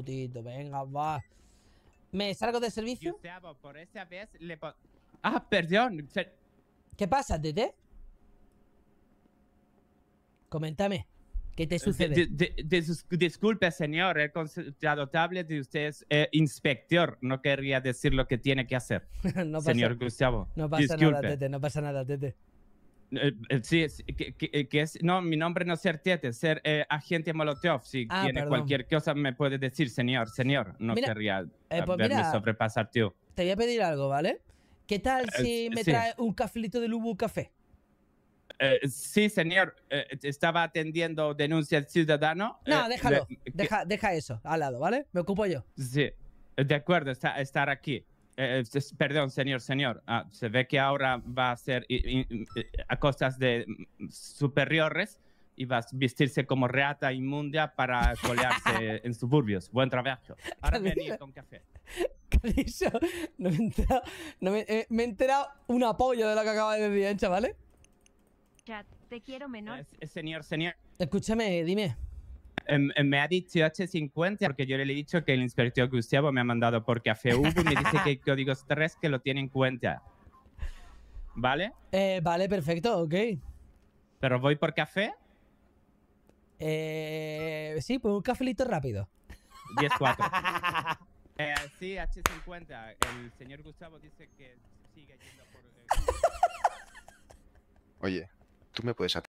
putito, venga, va. ¿Me salgo de servicio? Gustavo, por esa vez le Ah, perdón. ¿Qué pasa, Tete? Coméntame. ¿Qué te de- sucede? de- de- dis- disculpe, señor. He consultado tablet de usted es eh, inspector. No querría decir lo que tiene que hacer, no pasa, señor Gustavo. no pasa disculpe. nada, Tete, no pasa nada, Tete. Eh, eh, sí, es- que, que- que es, no, mi nombre no es ser Tete, es ser eh, agente Molotov. Si Ah, tiene perdón. cualquier cosa me puede decir, señor, señor. No Mira, querría eh, pues verme mira, sobrepasar, tío. Te voy a pedir algo, ¿vale? ¿Qué tal Eh, si me sí. trae un cafelito de Lubu Café? Eh, sí, señor. eh, estaba atendiendo denuncia al ciudadano. No, eh, déjalo. que- Deja, deja eso al lado, ¿vale? Me ocupo yo. Sí, de acuerdo, está, estar aquí. Eh, perdón, señor, señor. Ah, se ve que ahora va a ser i- i- eh, a costas de mm, superiores y va a vestirse como reata inmunda para colearse en suburbios. Buen trabajo. Ahora venir con café. ¿Qué has dicho? No me he enterado. no me, eh, me he enterado un apoyo de lo que acaba de decir, ¿eh, chavales. Chat, te quiero menor. Eh, señor, señor. Escúchame, dime. Me ha dicho H50 porque yo le he dicho que el inspector Gustavo me ha mandado por café Ubu y me dice que hay códigos 3 que lo tiene en cuenta. ¿Vale? Eh, vale, perfecto, ok. Pero voy por café Eh, sí, pues un cafelito rápido. 10-4. Eh, sí, H50. El señor Gustavo dice que sigue yendo por... Oye, tú me puedes